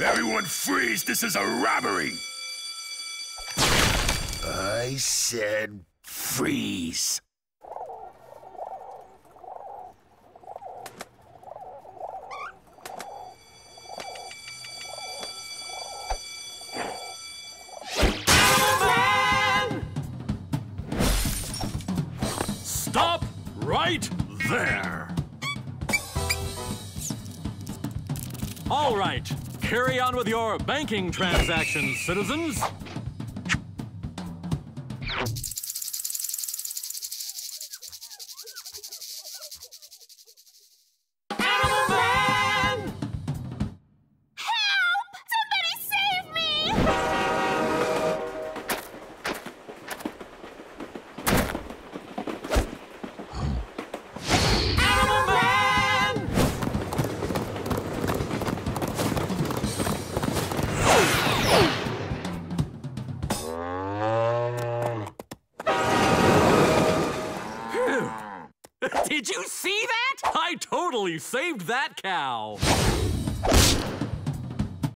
Everyone freeze! This is a robbery! I said freeze. Stop right there! All right, carry on with your banking transactions, citizens. Did you see that? I totally saved that cow.